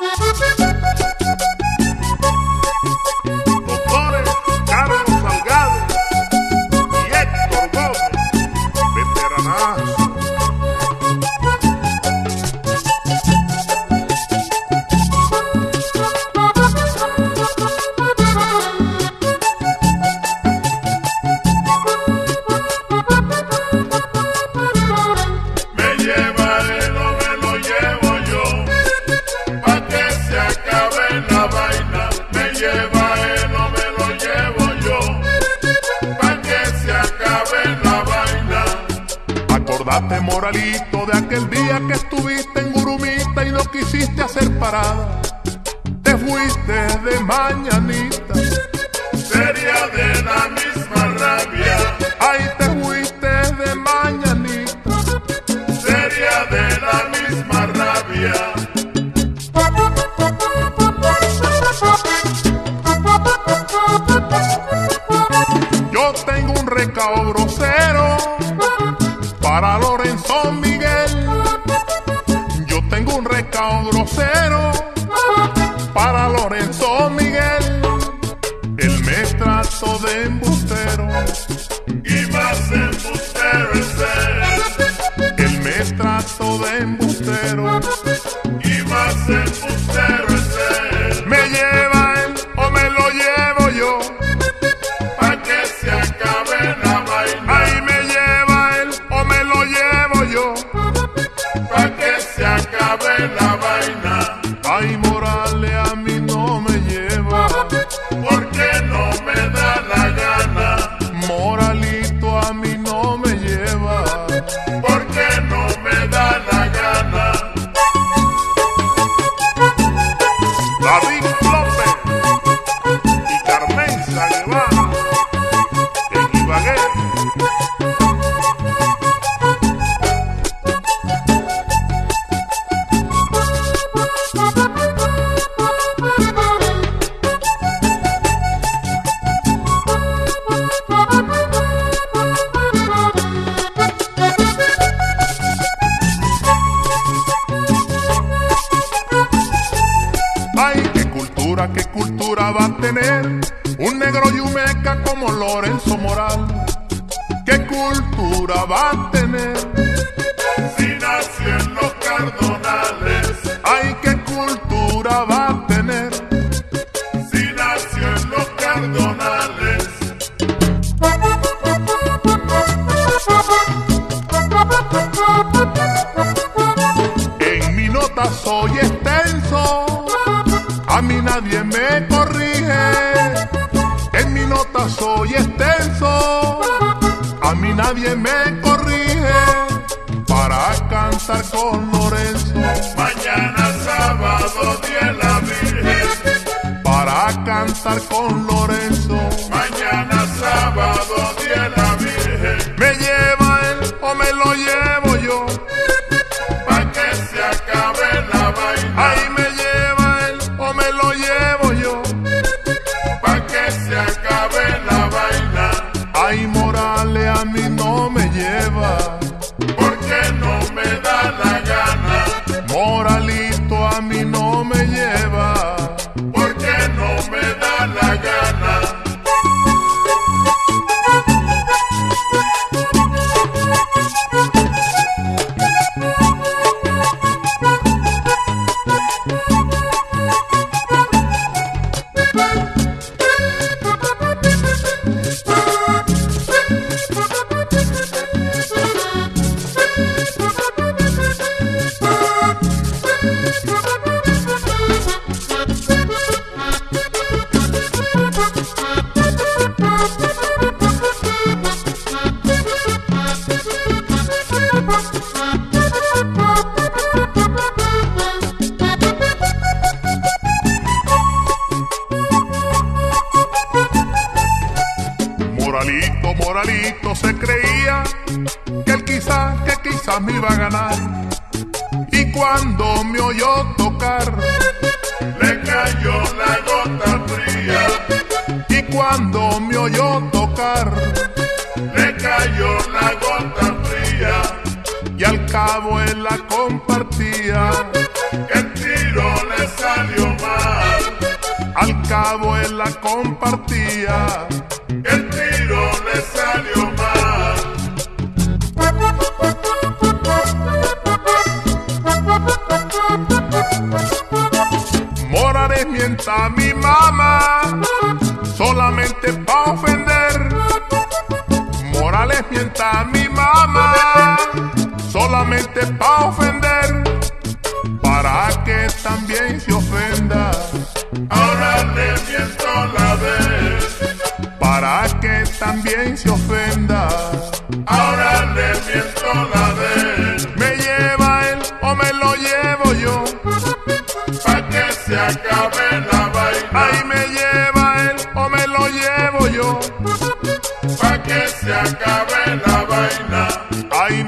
Bye. Acordate, moralito, de aquel día que estuviste en Gurumita y no quisiste hacer parada. Te fuiste de mañanita. Sería de la misma rabia. Ahí te fuiste de mañanita. Sería de la misma rabia. Yo tengo un recao grosero para Lorenzo Miguel. Él me trató de embustero. Y más embustero es él. Él me de embustero. Qué cultura va a tener un negro yumeca como Lorenzo Moral. ¿Qué cultura va a tener? Extenso, a mí nadie me corrige. Para cantar con Lorenzo, Mañana sábado día la Virgen. para cantar con Lorenzo. Mañana sábado día Moralito, moralito se creía que él quizás, que quizás me iba a ganar. Y cuando me oyó tocar, Le cayó la gota fría. y cuando me oyó tocar, Le cayó la gota fría. y al cabo él la compartía. El tiro le salió la compartía. A mi mamá, solamente pa' ofender. Morales mienta a mi mamá, solamente pa' ofender, para que también se ofenda. Ahora le miento la vez, para que también se ofenda. ahora le miento la vez, se acabe la vaina, Ay,